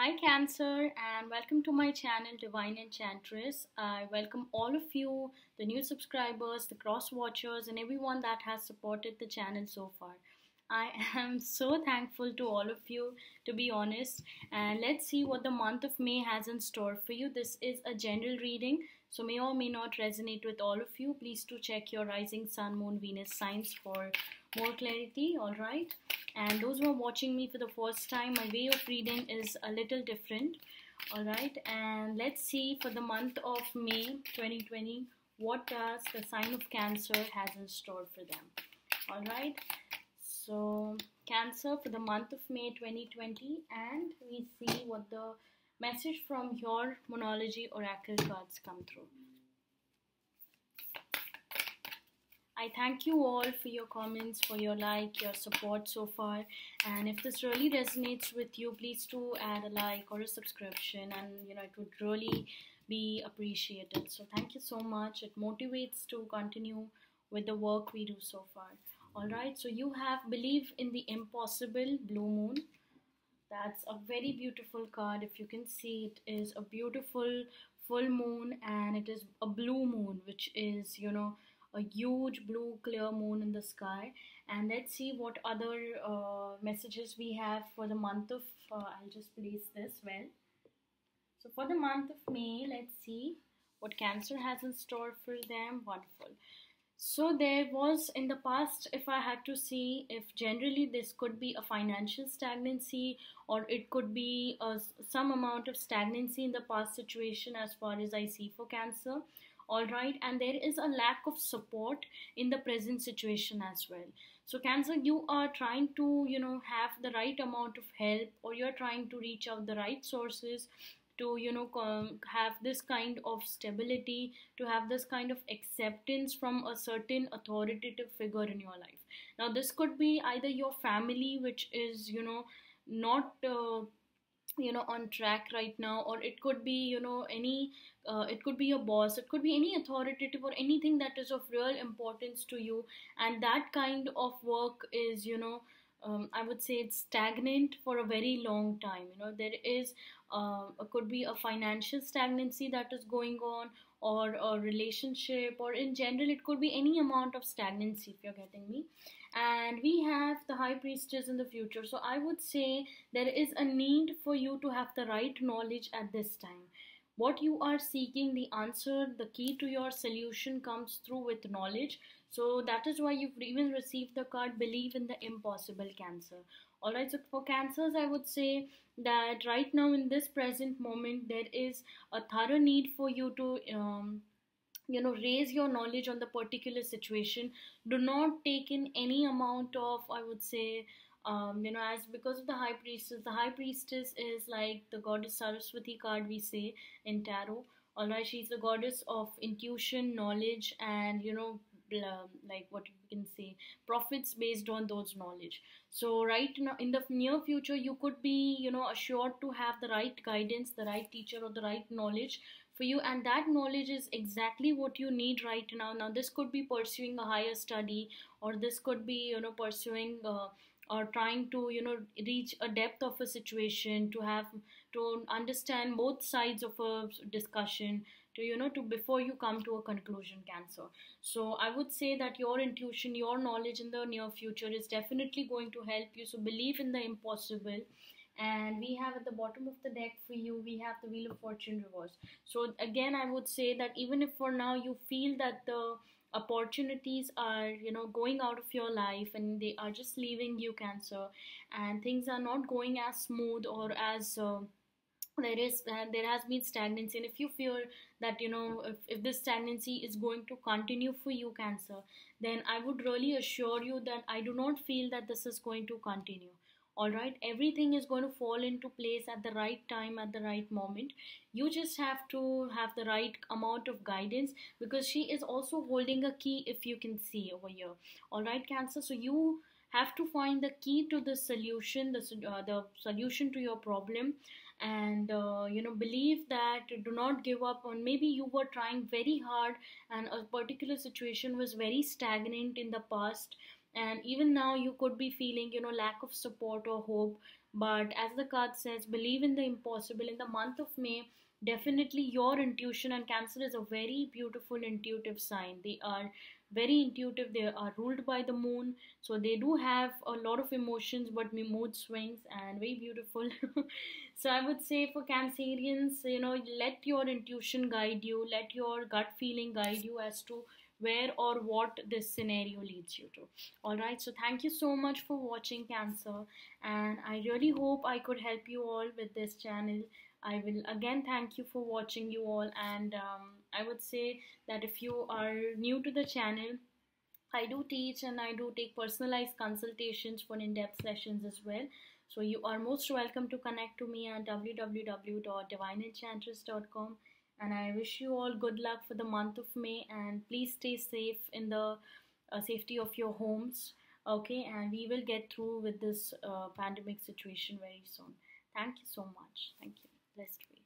Hi, Cancer, and welcome to my channel Divine Enchantress. I welcome all of you, the new subscribers, the cross watchers, and everyone that has supported the channel so far. I am so thankful to all of you, to be honest. And let's see what the month of May has in store for you. This is a general reading, so may or may not resonate with all of you. Please do check your rising sun, moon, Venus signs for more clarity. All right. And those who are watching me for the first time, my way of reading is a little different. All right. And let's see for the month of May 2020, what does the sign of Cancer has in store for them. All right. So, Cancer for the month of May 2020, and we see what the message from your Moonology Oracle cards come through. I thank you all for your comments, for your like, your support so far. And if this really resonates with you, please do add a like or a subscription, and you know it would really be appreciated. So thank you so much. It motivates to continue with the work we do so far. All right. So you have believe in the impossible, blue moon. That's a very beautiful card. If you can see, it is a beautiful full moon, and it is a blue moon, which is you know a huge blue clear moon in the sky and let's see what other uh, messages we have for the month of uh, I'll just place this well so for the month of May let's see what cancer has in store for them wonderful so there was in the past if I had to see if generally this could be a financial stagnancy or it could be a, some amount of stagnancy in the past situation as far as I see for cancer all right? And there is a lack of support in the present situation as well. So cancer you are trying to you know have the right amount of help or you're trying to reach out the right sources to you know have this kind of stability to have this kind of acceptance from a certain authoritative figure in your life. Now this could be either your family which is you know not uh, you know on track right now or it could be you know any uh, it could be your boss it could be any authoritative or anything that is of real importance to you and that kind of work is you know um, I would say it's stagnant for a very long time. You know, there is uh, could be a financial stagnancy that is going on, or a relationship, or in general, it could be any amount of stagnancy. If you're getting me, and we have the high priestess in the future. So I would say there is a need for you to have the right knowledge at this time. What you are seeking, the answer, the key to your solution comes through with knowledge. So that is why you've even received the card Believe in the Impossible Cancer. Alright, so for cancers, I would say that right now in this present moment, there is a thorough need for you to um, you know raise your knowledge on the particular situation do not take in any amount of i would say um, you know as because of the high priestess the high priestess is like the goddess saraswati card we say in tarot. All right she's the goddess of intuition knowledge and you know like what you can say profits based on those knowledge. So right now in the near future you could be you know assured to have the right guidance the right teacher or the right knowledge for you. And that knowledge is exactly what you need right now. Now this could be pursuing a higher study or this could be you know pursuing uh, or trying to you know reach a depth of a situation to have to understand both sides of a discussion to you know to before you come to a conclusion cancer. So i would say that your intuition your knowledge in the near future is definitely going to help you. So believe in the impossible. And we have at the bottom of the deck for you we have the wheel of fortune reverse. So again i would say that even if for now you feel that the opportunities are you know going out of your life and they are just leaving you cancer and things are not going as smooth or as uh, there is uh, there has been stagnancy. And if you fear that you know if, if this stagnancy is going to continue for you cancer then i would really assure you that i do not feel that this is going to continue all right everything is going to fall into place at the right time at the right moment. You just have to have the right amount of guidance because she is also holding a key if you can see over here. All right cancer so you have to find the key to the solution the, uh, the solution to your problem. And uh, you know believe that do not give up on maybe you were trying very hard and a particular situation was very stagnant in the past and even now you could be feeling you know lack of support or hope. But as the card says believe in the impossible. In the month of may definitely your intuition and cancer is a very beautiful intuitive sign. They are very intuitive. They are ruled by the moon. So they do have a lot of emotions but mood swings and very beautiful. So i would say for cancerians you know let your intuition guide you. Let your gut feeling guide you as to where or what this scenario leads you to. All right. So thank you so much for watching cancer. And i really hope i could help you all with this channel I will again thank you for watching you all and um, I would say that if you are new to the channel I do teach and I do take personalized consultations for in-depth sessions as well. So you are most welcome to connect to me at www.divineenchantress.com and I wish you all good luck for the month of May and please stay safe in the uh, safety of your homes okay? And we will get through with this uh, pandemic situation very soon. Thank you so much. Thank you list